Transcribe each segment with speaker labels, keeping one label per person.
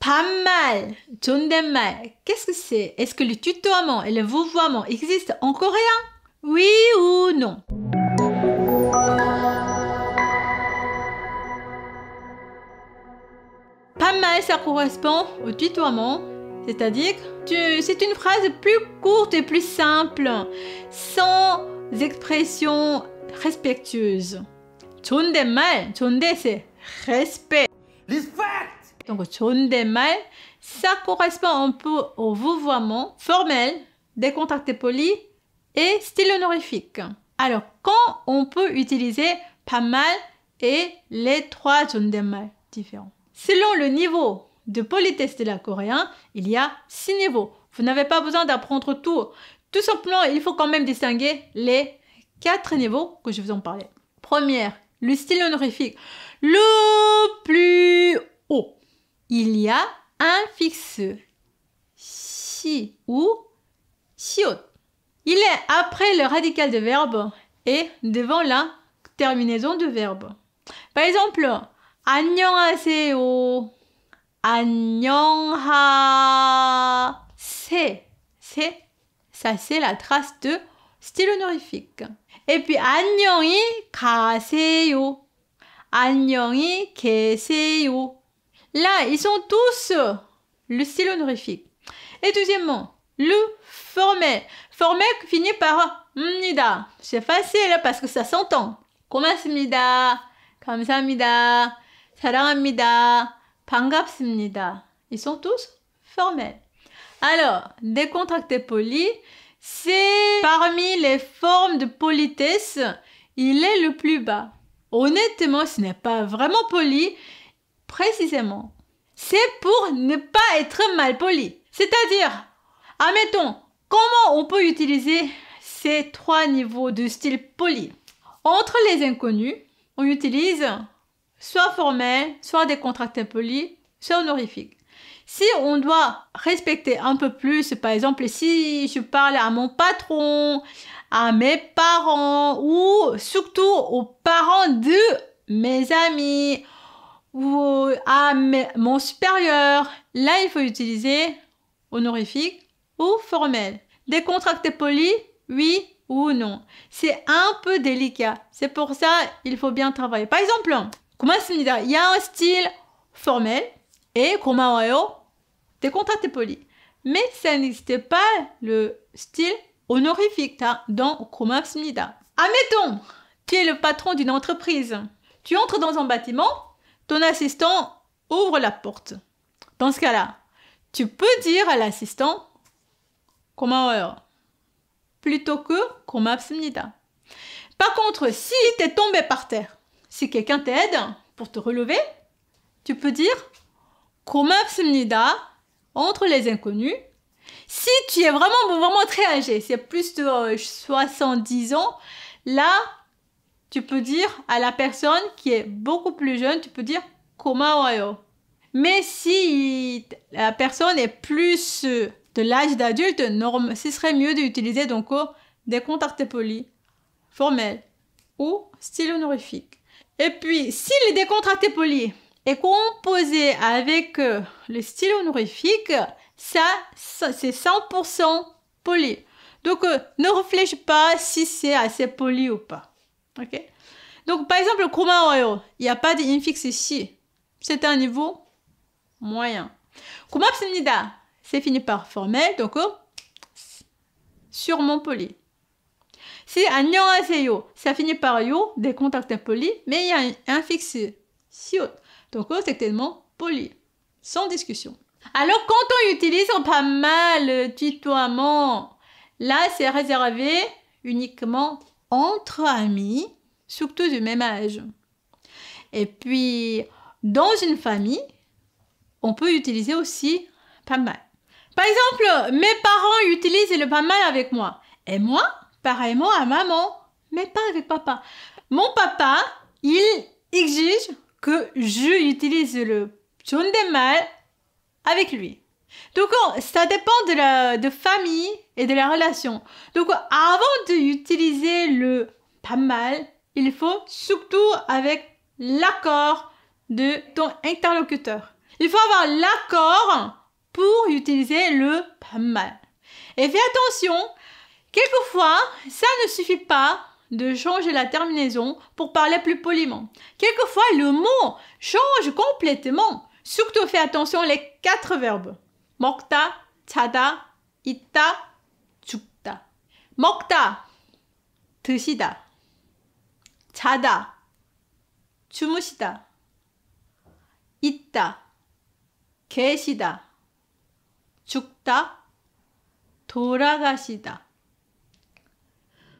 Speaker 1: Pas mal, 존댓말. Qu'est-ce que c'est Est-ce que le tutoiement et le vouvoiement existent en coréen Oui ou non Pas mal, ça correspond au tutoiement, c'est-à-dire que c'est une phrase plus courte et plus simple, sans expression respectueuse. 존댓말, 존대 c'est respect. Donc 존댓말, ça correspond un peu au vouvoiement formel, décontracté poli et style honorifique. Alors, quand on peut utiliser pas mal et les trois 존댓말 différents. Selon le niveau de politesse de la coréen, il y a six niveaux. Vous n'avez pas besoin d'apprendre tout. Tout simplement, il faut quand même distinguer les quatre niveaux que je vous en parlais. Première, le style honorifique. Le plus haut. Il y a un fixe si ou siot. Il est après le radical de verbe et devant la terminaison de verbe. Par exemple, 안녕하세요. 안녕하세. C'est ça c'est la trace de style honorifique. Et puis 안녕히 가세요. 안녕히 계세요. Là, ils sont tous le style honorifique. Et deuxièmement, le formel. Formel finit par mnida. C'est facile parce que ça s'entend. 고맙습니다. 감사합니다. 사랑합니다. 반갑습니다. Ils sont tous formels. Alors, décontracté poli, c'est parmi les formes de politesse, il est le plus bas. Honnêtement, ce n'est pas vraiment poli, précisément. C'est pour ne pas être mal poli. C'est-à-dire, admettons, comment on peut utiliser ces trois niveaux de style poli? Entre les inconnus, on utilise soit formel, soit décontracté poli, soit honorifique. Si on doit respecter un peu plus, par exemple, si je parle à mon patron, à mes parents ou surtout aux parents de mes amis ou à mon supérieur, là il faut utiliser honorifique ou formel. Décontracté poli, oui ou non. C'est un peu délicat. C'est pour ça il faut bien travailler. Par exemple, il y a un style formel et 고마워요 décontracté poli. Mais ça n'existe pas le style honorifique dans 고맙습니다. Admettons, tu es le patron d'une entreprise. Tu entres dans un bâtiment, ton assistant ouvre la porte. Dans ce cas-là, tu peux dire à l'assistant 고마워요 plutôt que 고맙습니다. Par contre, si tu es tombé par terre, si quelqu'un t'aide pour te relever, tu peux dire 고맙습니다 entre les inconnus. Si tu es vraiment, vraiment très âgé, c'est plus de 70 euh, ans, là, tu peux dire à la personne qui est beaucoup plus jeune, tu peux dire komawayo. Mais si la personne est plus de l'âge d'adulte, ce serait mieux d'utiliser donc euh, des contacts polis, formels ou style honorifique. Et puis, si les décontractés polis est composé avec euh, le style honorifique, ça, c'est 100% poli. Donc, euh, ne réfléchis pas si c'est assez poli ou pas. Ok Donc, par exemple, Kumaoyo, il n'y a pas d'infixe ici. C'est un niveau moyen. Kumapsinida, c'est fini par formel, donc oh, sur mon poli. Si yo, ça finit par yo, des contacts impolis, mais il y a un, un fixe si Donc oh, c'est tellement poli, sans discussion. Alors quand on utilise pas mal le tutoiement, là c'est réservé uniquement entre amis, surtout du même âge. Et puis, dans une famille, on peut utiliser aussi pas mal. Par exemple, mes parents utilisent le pas mal avec moi. Et moi, pareillement à maman, mais pas avec papa. Mon papa, il exige que je utilise le mal avec lui. Donc, ça dépend de la de famille et de la relation. Donc, avant d'utiliser le pas mal, il faut surtout avec l'accord de ton interlocuteur. il faut avoir l'accord pour utiliser le mal. Et fais attention, quelquefois, ça ne suffit pas de changer la terminaison pour parler plus poliment. Quelquefois, le mot change complètement. Surtout fais attention les quatre verbes. Mokta, chada, ita, 죽다. 먹다, 드시다. 자다, 주무시다. 있다, 계시다. 죽다, 돌아가시다.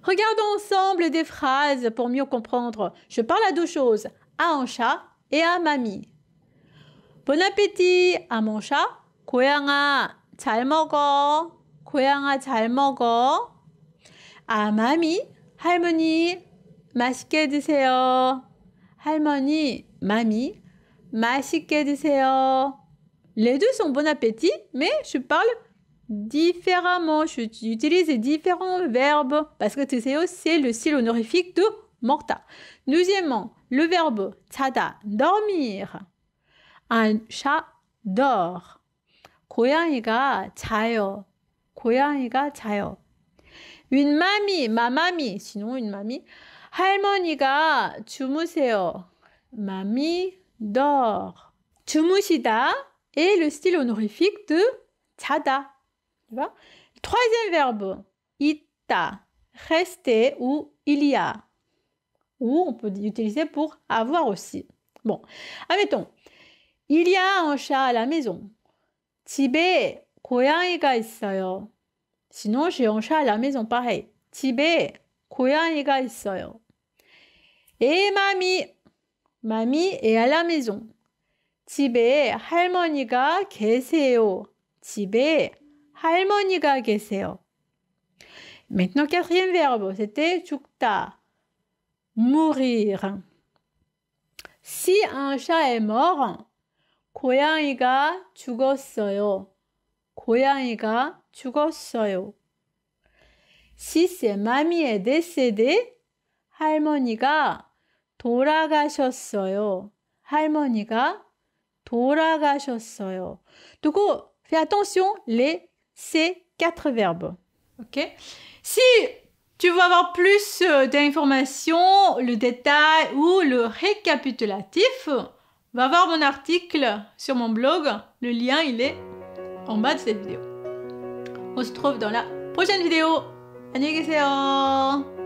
Speaker 1: Regardons ensemble des phrases pour mieux comprendre. Je parle à deux choses, à un chat et à mamie. Bon appétit à mon chat. 고양아, 잘 먹어. 고양아, 잘 먹어. 아, 마미, 할머니, 맛있게 드세요. 할머니, 마미, 맛있게 드세요. Les deux sont bon appétit, mais je parle différemment. J'utilise différents verbes parce que 드세요, c'est le style honorifique de morta. Deuxièmement, le verbe 자다, dormir. Un chat dort. 고양이가 자요. 고양이가 자요. Une mamie, ma mamie, sinon une mamie. 할머니가 주무세요. Mamie dort. 주무시다 est le style honorifique de 자다. Tu vois? Troisième verbe, 있다, rester ou il y a. Ou on peut utiliser pour avoir aussi. Bon, admettons. Il y a un chat à la maison. 집에 고양이가 있어요. Sinon, j'ai un chat à la maison, pareil. 집에 고양이가 있어요. Et mamie, mamie est à la maison. 집에 할머니가 계세요. 집에 할머니가 계세요. Maintenant, quatrième verbe, c'était 죽다, mourir. Si un chat est mort, 고양이가 죽었어요. 고양이가 죽었어요. Si c'est mamie est décédée, 할머니가 돌아가셨어요. 할머니가 돌아가셨어요. Du coup, fais attention les ces quatre verbes. Ok Si tu veux avoir plus euh, d'informations, le détail ou le récapitulatif, va voir mon article sur mon blog. Le lien, il est en bas de cette vidéo. On se retrouve dans la prochaine vidéo. 안녕히 계세요.